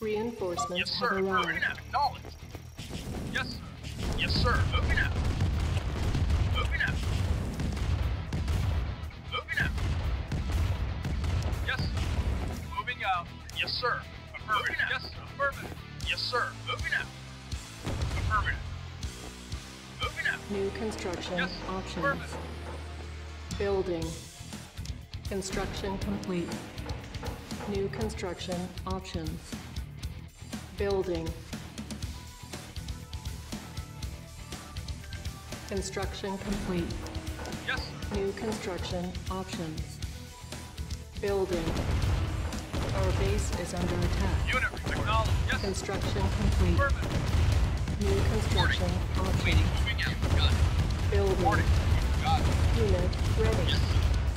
Reinforcements Yes, have sir. Moving arrived. out. Acknowledged. Yes, sir. Yes, sir. Moving out. Moving out. Moving out. Yes. Moving out. Yes, sir. Affirmative. Yes, sir. Affirmative. Yes, sir. Moving out. Affirmative. Moving out. New construction Yes. options. Affirmative. Building. Construction complete. New construction options. Building. Construction complete. Yes. New construction options. Building. Our base is under attack. Unit acknowledged. Yes. Construction complete. New construction options. Moving out. Got it. Building. Reporting. Unit ready. Yes.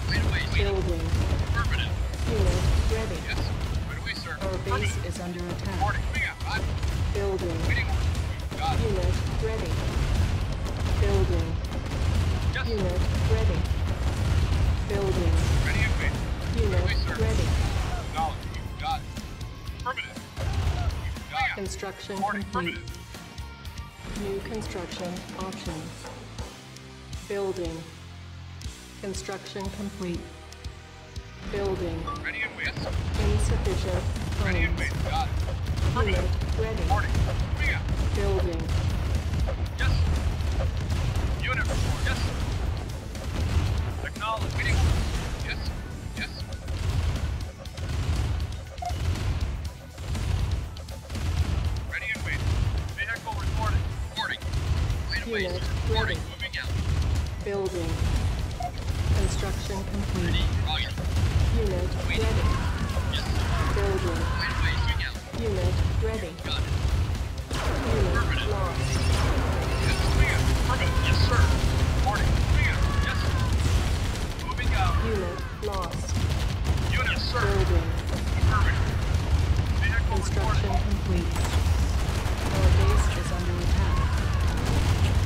Right away. Building. Affirmative. Unit ready. Yes. Right away, sir. Our base is under attack. Reporting. Moving out. Got it. Building. Waiting. Got it. Unit ready. Building. Yes. Unit ready. Building. Ready and waiting. Unit sir. ready. Acknowledged. You got it. Affirmative. You got it. Construction Reporting. complete. New construction options. Building. Construction complete. Building. Ready and sir. Insufficient Ready and funds. Got it. Building. Yes. Unit report. Yes, sir. Acknowledged. Yes. Yes. Ready and waiting. Vehicle reporting. Reporting. Right Unit ready. Moving out. Building. Construction complete. Ready. Unit ready. Unit lost. Unit, yes, sir. Building. Vehicle Construction complete. Our base is under attack.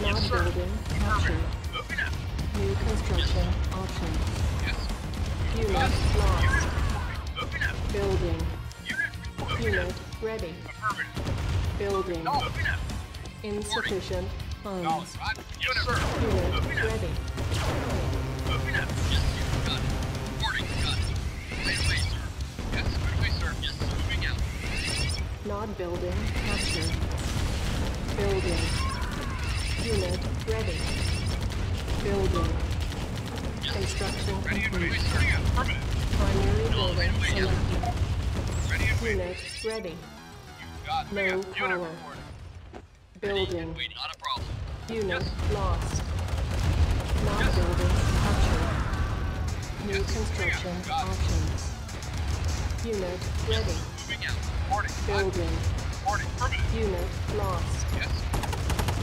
Yes, building captured. Affirmative. Moving out. New construction options. Yes. Unit Yes. Lost. out. Building. Unit Unit ready. Building. No. Insufficient funds. Yes, sir. Unit ready. Building captured. Building. Unit ready. Building. Construction complete. waiting, sir. Affirmative. Primary building right away, yes. selected. Ready. Unit ready. Got it. No Moving out. Unit power. Building. Waiting. Not a problem. Unit lost. Not building. captured. New construction options. Unit ready. Moving out. Reporting. Building. Reporting. Affirmative. Unit lost. Yes.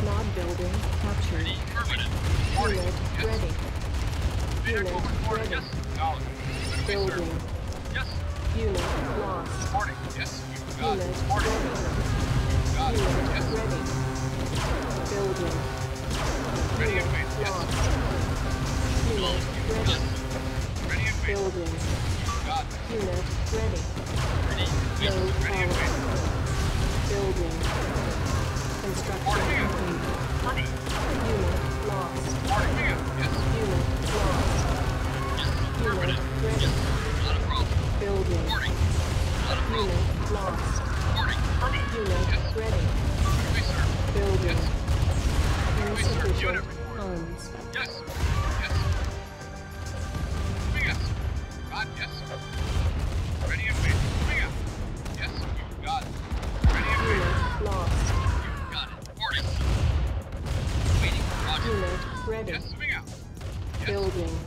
Not building captured. Ready. Affirmative. Reporting. Unit Yes. ready. Vehicle Unit reporting. Yes. Knowledge. Right away, sir. Building. Yes. Unit lost. Reporting. Yes. Got it. Unit Reporting. ready. Got it. Unit Yes. ready. Building. Ready Unit and waiting. Yes. lost. Unit ready. Ready and waiting. Building. Unit ready. Ready. Yes. No Ready power. Building. Construction complete. Affirmative. Unit lost. Reporting. Yes. Unit lost. Yes. Unit ready. Yes. Not a problem. Building. Reporting. Not a problem. Unit lost. Reporting. Unit Yes. ready. Ready, sir. Building. Yes. Ready. Insufficient funds. Yes. Ready. Yes. Moving out. Yes. Building.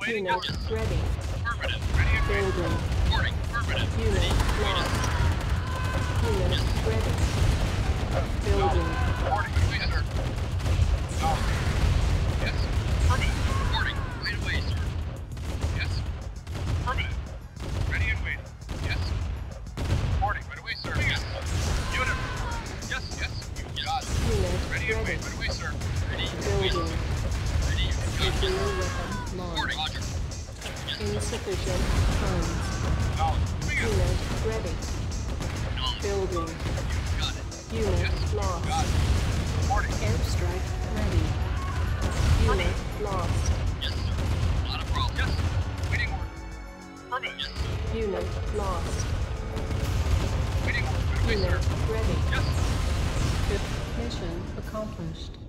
Waiting. Unit Yes. ready. Affirmative. Ready and. Building. Reporting. Affirmative. Unit Ready. Lost. Unit ready. Building. Reporting. Insufficient funds. Acknowledged. Moving out. Unit ready. Building. Got it. Unit Yes. lost. Airstrike ready. Unit lost. Yes, sir. Not a problem. Yes. Waiting order. Yes, sir. Unit lost. Waiting order. Unit ready. Yes. Mission accomplished.